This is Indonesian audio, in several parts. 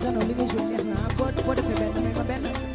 Jano li ngay joué neex na boo boo defee benn may ma benn.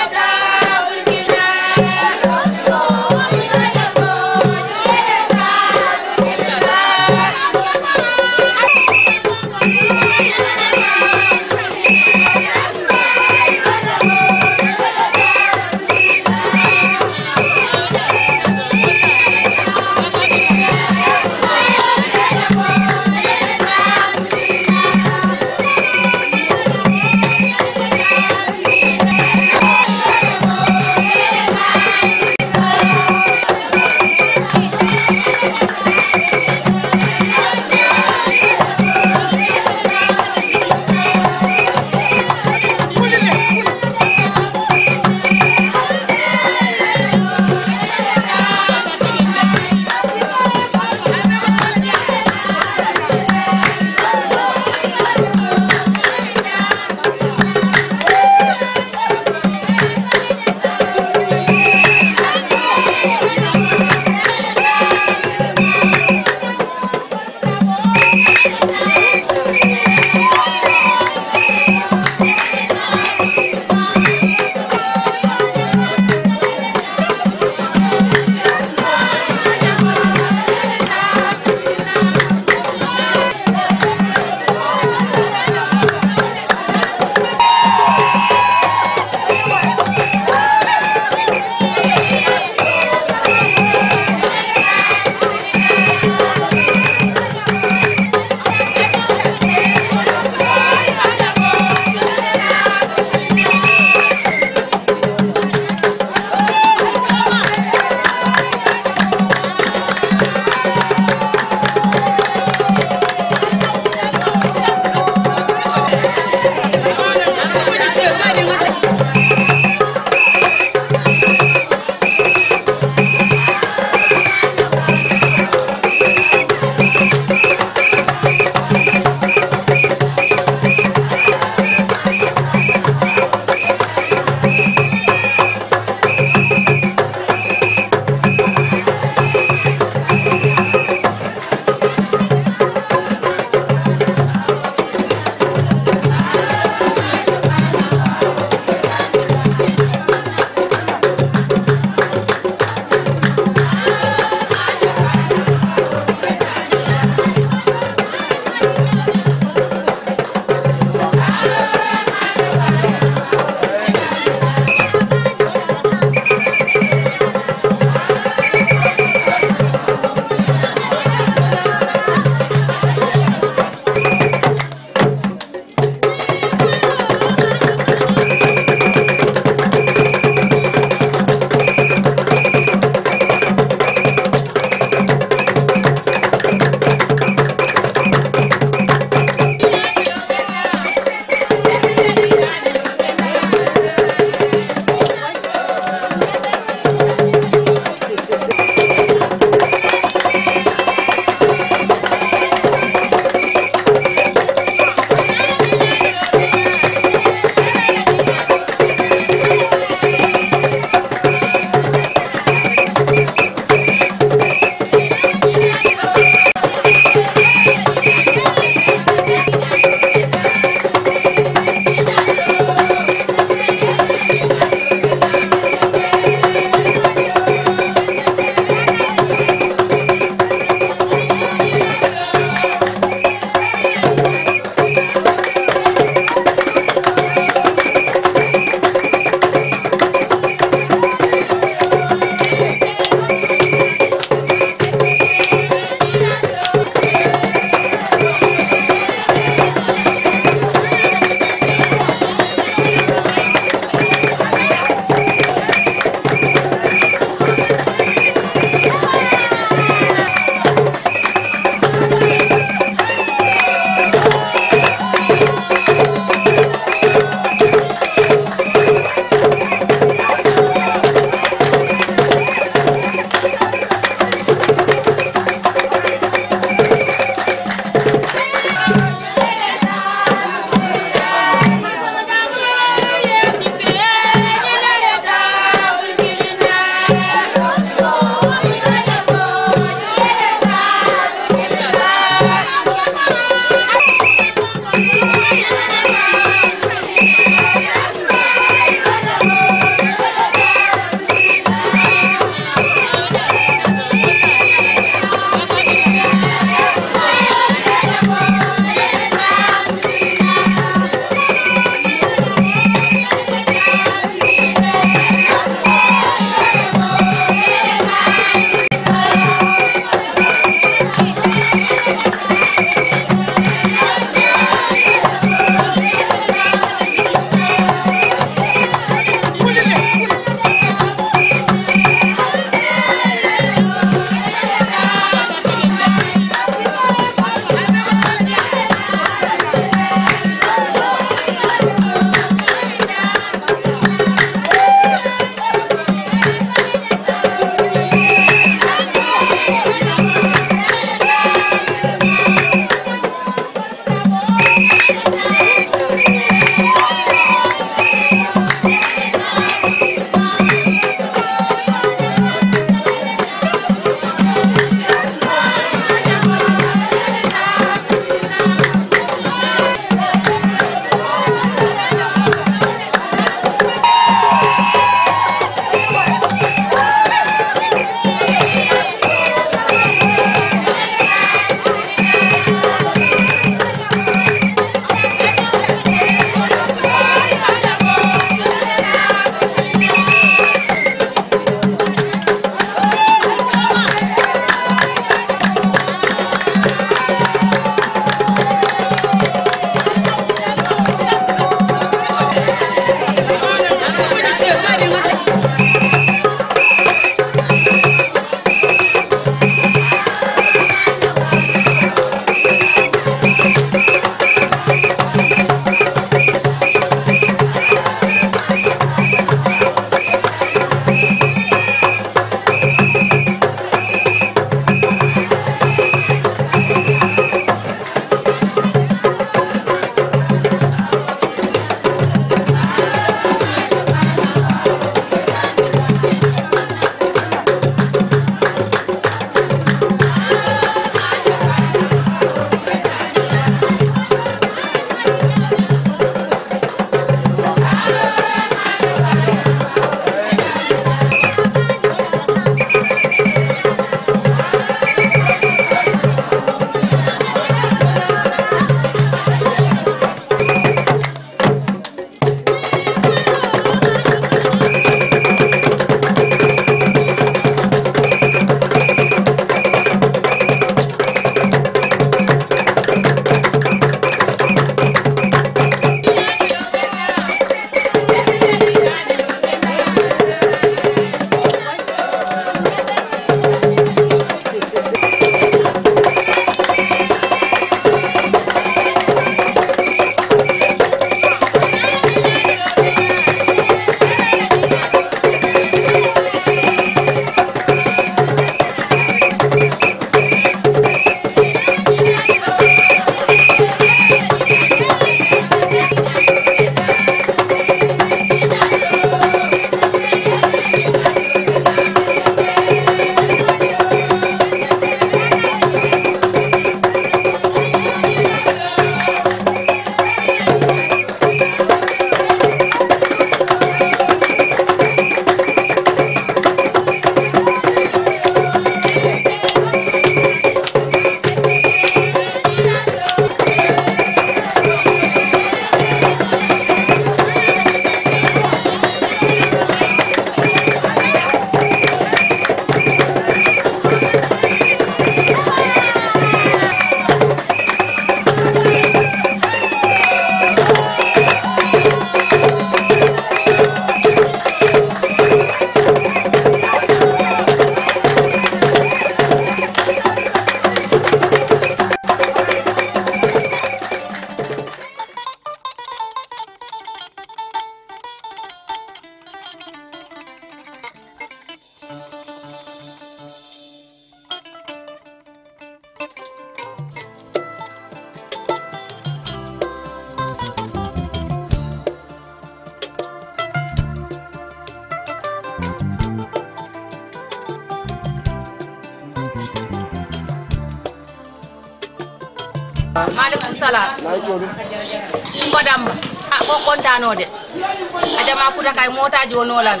Kay motaji o nolal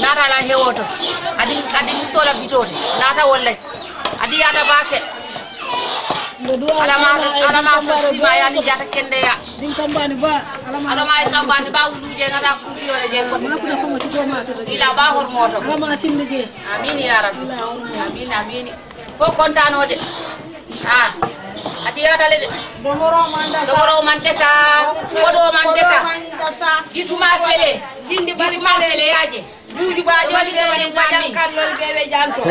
nata la hewoto adi adi musola bitote. Nata wollay adi yata bake. Alama sima yani jata kende ya. Din kambani ba alama ay kambani ba wuluje ngata funtiyole je ko kuna kama ci goma to ila ba hor moto. Alama simne je amin ya rabbi. Amin amin. Ko kontanode ah adi yata le de. Domoro man tesa kodo man tesa jituma fele jindi bari malele yaje buujuɓaajo ɓeɓe jankanlol ɓeɓe janto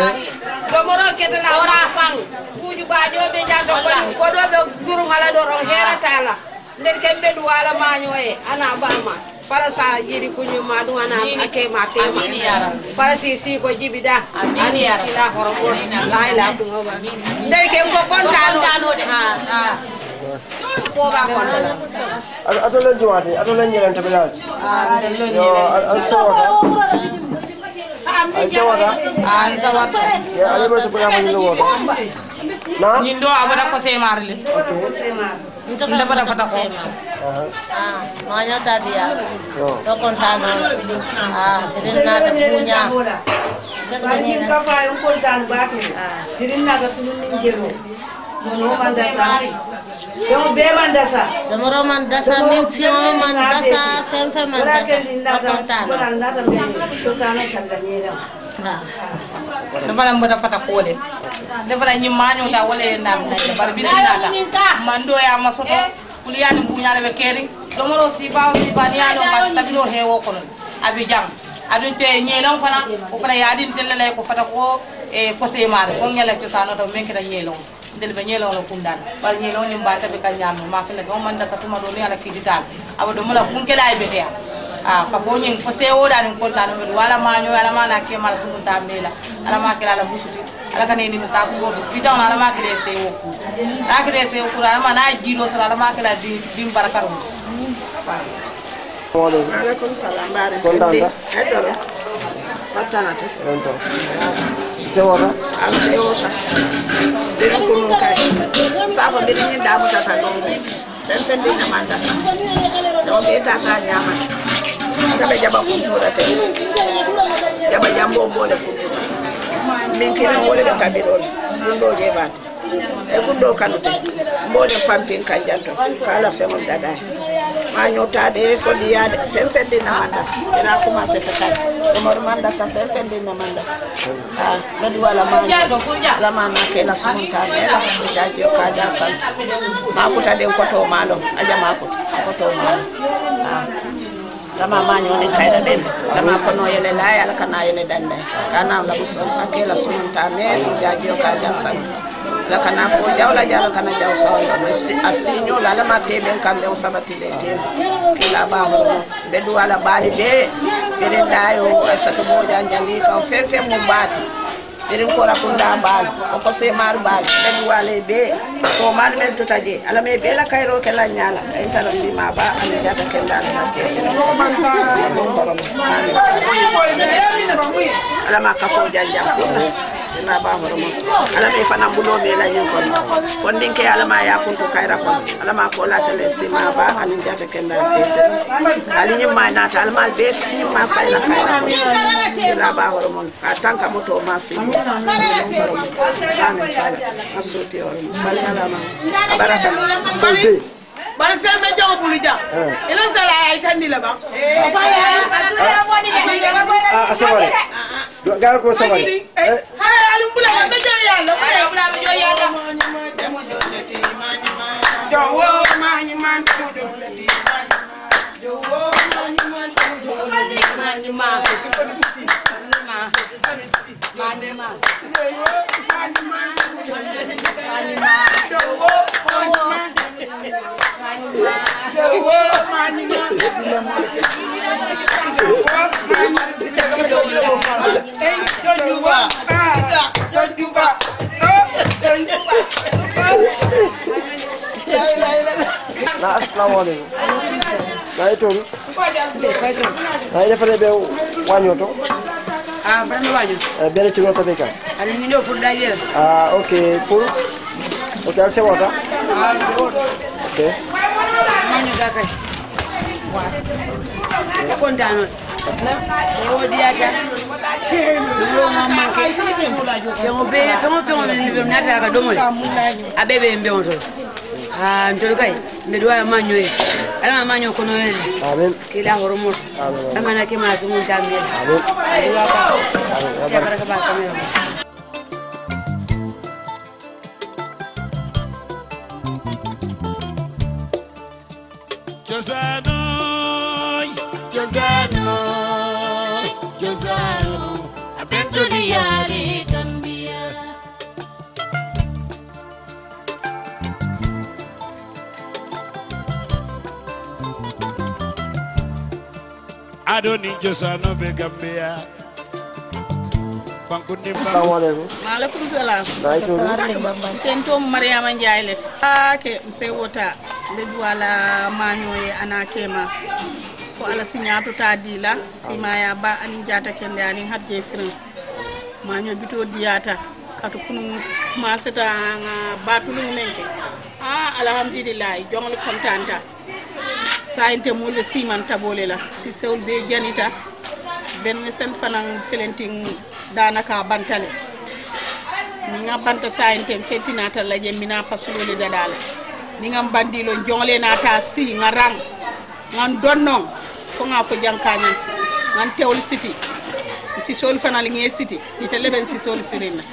domoro ketana ora fan buujuɓaajo ɓe janto koɗo ɓe gurugala ɗo ron heeratala nden kemɓe ɗuwala maño e ana bama fala sa jiri kuñuma ɗum ana a kema tema fala si si ko jibiɗa aniila horombo laila ɗum oba nden ken ko contanoɗe boobaa kon a to leen jumaate a to leen ñelente ɓe yaaji yo an sawata an sawata an sawata ye alema sukoyama ñinno woota na ñin ɗo a fota ko semar le nda fota fota ko maño tadiya to contane a eden nata puña maa ngi leen di kafaayam kontaan bu baax mono man dasa yon be man dasa Demoro man dasa min fiyo man dasa fem fem man dasa. Be sosana talla nyela nde fata koole nde fata ñimmañota wala e namnaje bara mbiɗa nata man ɗo yama soto kuliyani buñale ɓe keeri domoro sifa o sifa ni yaɗo ga so tabino heewo kono abi jam. Aɗum te ñeelon fana. O fana yaadin tellelay ko fata ko e kosemare kon ñala cosano taw min keɗa ñeelon del be ñelo lo kundan. Bal ñelo ñum ba tabe kan ñam ma fi ne man da do ni ala fi dital aba do mala kun kala be ya a ah, ka fo ñing fo sewo da ni konta no do wala ma ñoo wala ma na ke mala su kunta me la. Ala ma ke la musuti. Ala ka ne ni sa ko go bi taw ala ma ke de sewo ku. Ala ke de sewo ku ala ma na jido so ala ma ke la di dim barakaru wa alaikum wattanata ɗon to sewota an sewota ɗen ko mum kay safa mbiɗa ñinndaamutata gongo. Ɗen fenndinama gasa ɗo mbiyeta ka ñamata kaɓe jaɓa kuntuɗate jaɓa jambo mbole kuntuɗa min kinan wolede kaɓiɗol ɗum ɗo ƴeɓade e ɗum ɗo kanute. Mbole pampin kan janto kala femol ɗaɗa ma ñotade e fodi yaade fen fendina ma ndas ira commencé tatade omaro ma ndasa fen fendina ma ndas a mbeɗi wala ma lamana kena sumontane ela ko jaji o kaja sant ma kuta ɗen koto maɗo a jama kuta koto maɗo a lama mañoni kayra ɗen lama kono yele lay ala kana yele ɗanɗay kana laɓu son akela sumontane fo jaji o kaja sant la kana fo jawla jara kana jaw sawndo mo a signol ala ma teɓen kamɓe o sabatile tembe kila ba hormo ɓe du ala baali ɓe ɓeɗen ɗayo aissatou moja jali kam fen fen mum mbati ɓeɗen kora kunda mbaali oko semaru mbaali ɓeɗu wale ɓe so mani men tota je ala me ɓeela kayro ke la en tala sima ba ana jata kendala majje ɗum horomo ala ma kafo jan jam ina ba horomo ala me fana mbulo me la ñin kon fondin ke ala ma ya kuntu kayra kon ala ma ko latale sima ba ana be fe ali ma nata ala ma be ma sayla kayra kon ina ba horomo a tanka moto ma simo asuti horomo sali ala ma bari fɛn bɛ jɔn bulu ja ila sala a yi ta ni laban a sabari gal ko sabari haya ali bula ma bɛ jɔn yàlla bula bɛ jɔn yàlla jɔnwo maa ɲuman tugu don jɔnwo maa ɲuman tugu don maa ɲuman maa ɲuman na assalamualeykum nayi toon nayi defare ɓe wañoto bana wajo. bene cungo tabi Ali ni do furda yel. ok pour ok al sewota Okay. nini kaka kontano ewodiyata ɗumɗomamanke feŋo be feŋo feŋo natara ka ɗomole a ɓe ɓe mbewo to a ntolu kay mbeɗo wawi mañoye alama maño konoyele kila horomoto amana ke mana sumuntamel aɗowa ka yabara ka ba kamera Josano, Josano, Josano, yard, Gambia. I don't need Josano, be Gambia. Bankundi Assalamualaikum. maaleykum salam Naitulu. ten tom mariama ndiaye let ake mse wota nde duwala mañoye ana kema. Fo ala si ñatuta dila simaya ba anin jata kende anin hatje firin. Maño bito diyata kata kunum masata batulum menke. A alhamdulillahi jongli contanta sayinte mulɓe siman tabole la si sewol be janita. Benn sen fanan felentin danaka bantale. Ni nga banta sayinten fentinata laje mina pasulole dadala. ningan bandilo jongle nata si nga rang ngan donnon fo nga fo jankañan ngan tewol siti sisol fanal nge siti ite leɓen sisol firinna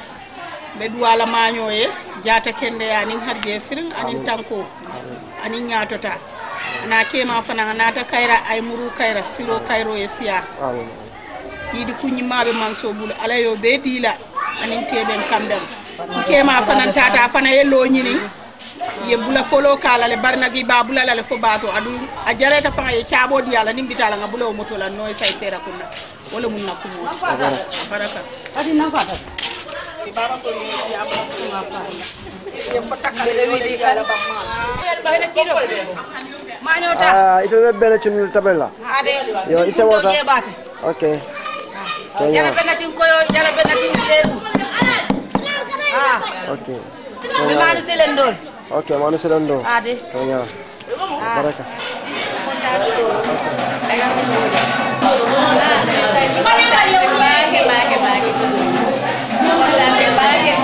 ɓe duwala mañoye jata kendeya nin harje firin anin tanko anin ñatota ana kema fana nata kayra ay muru kayra silo kayro e siya. Yiɗi kuñimmaɓe manso ɓuula alayo be diila anin teɓen kamɓen kema fanan tata fana e loñinin ye bula folo kalale barnagi ba bulalale fo bato adu a jareta fanga ye caɓo diyala nin bitala nga bula o motola noy say sera kunna wala mun nakkumo baraka. Adi nafata baba ko ye yamo ye fo takkale wili kala bamma mañota Ah, itu be bele chunu tabela. ade. Yo, ise wota. Okay. jara Kenya. ɓennatin koyo jara ɓennatin ɓeeɗu a Okay. mi selen ɗon Okay, manu sedando. ade Kenya. Baraka. Bage,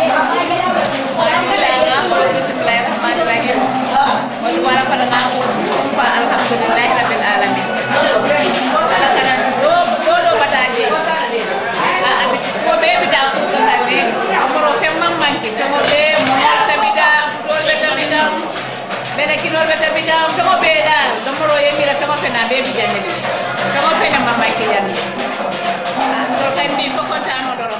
fena be bijande bi togo fena mamay ke jande ndorkay mbi fo contano doro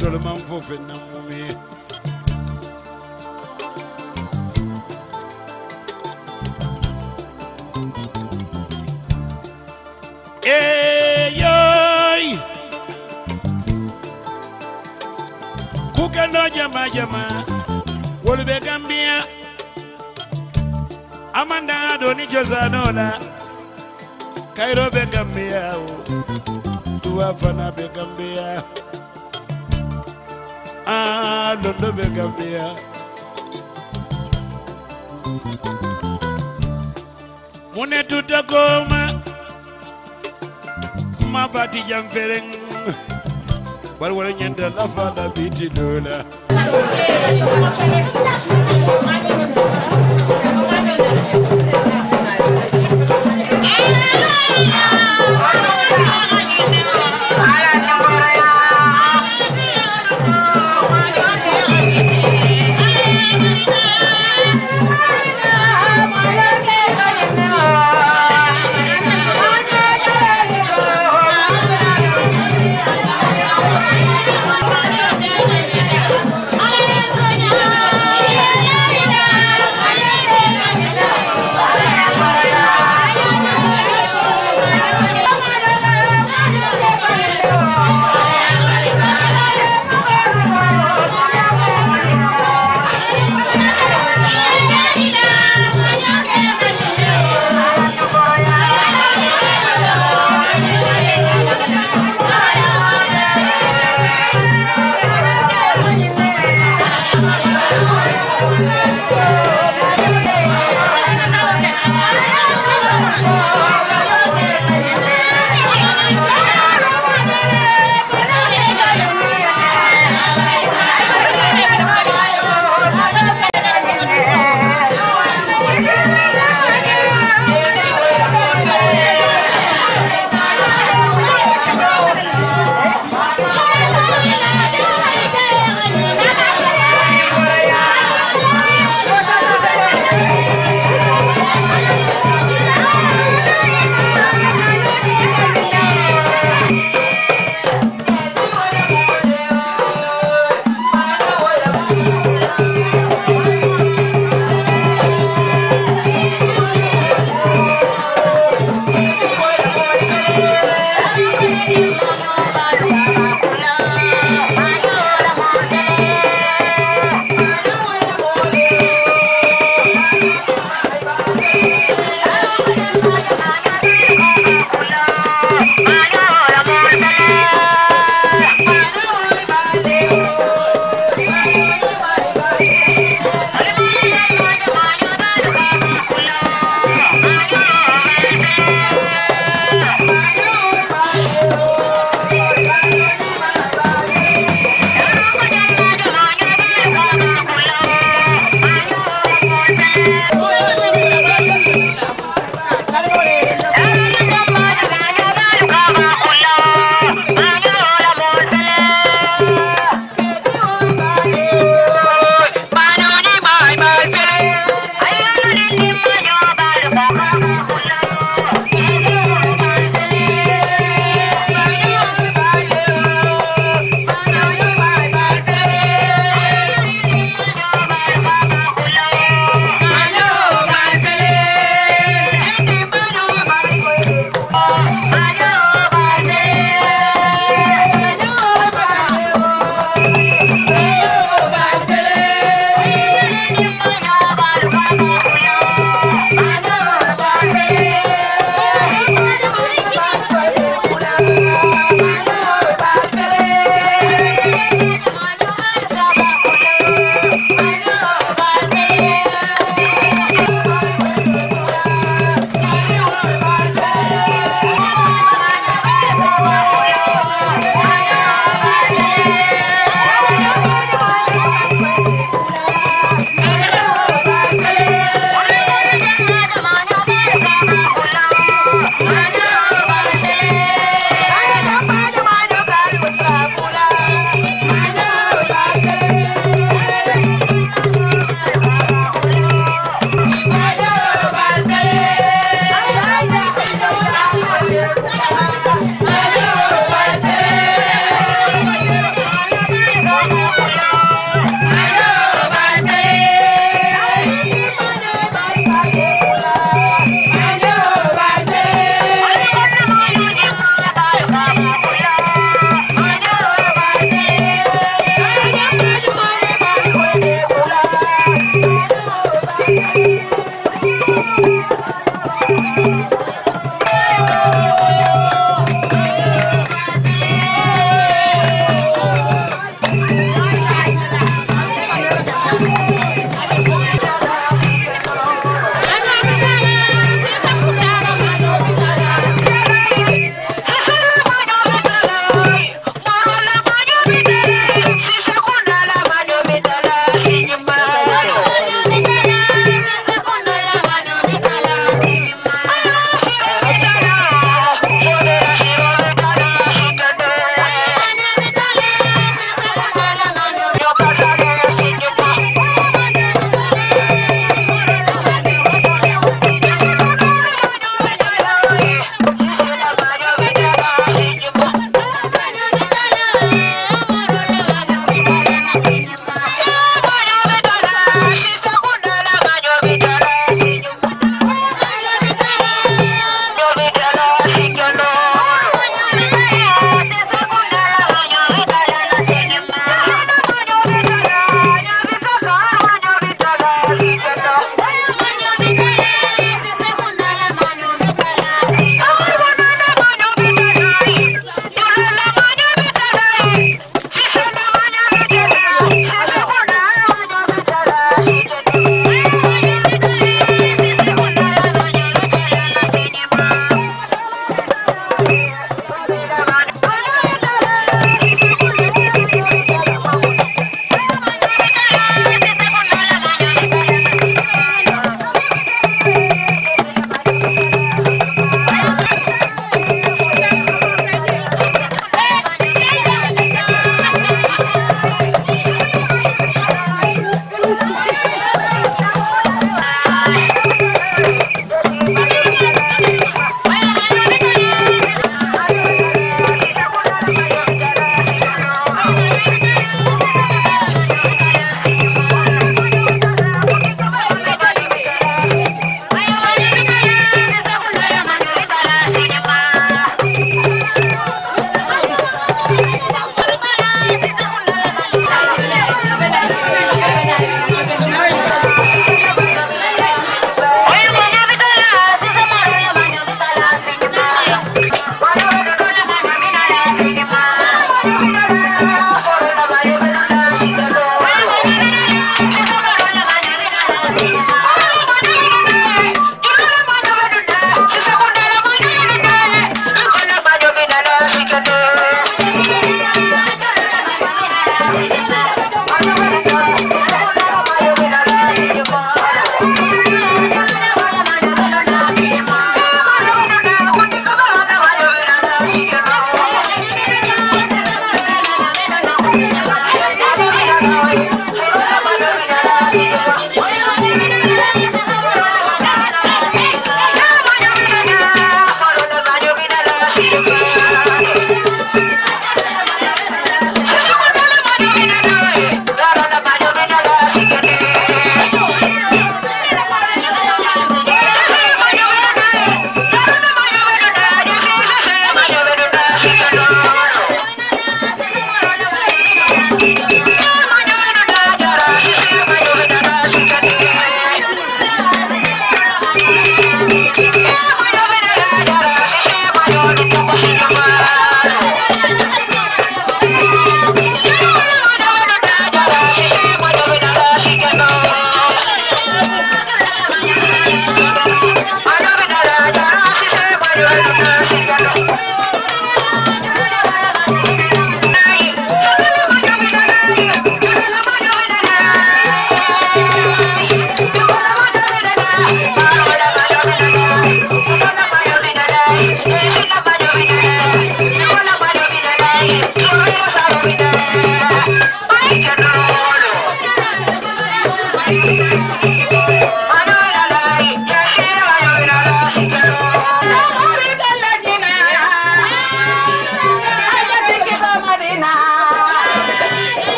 dolman fo fena mumi eyoy kukendo jama jama wolɓe gambia amanda doni josanola kairo be gambia tuwa fana be gambia. Ah londo be gambia. Mune tuta koma ma fati jam fereng bar wala nyanda la fala biti lola ¡Ay, no! ¡Ay, no! ¡Ay,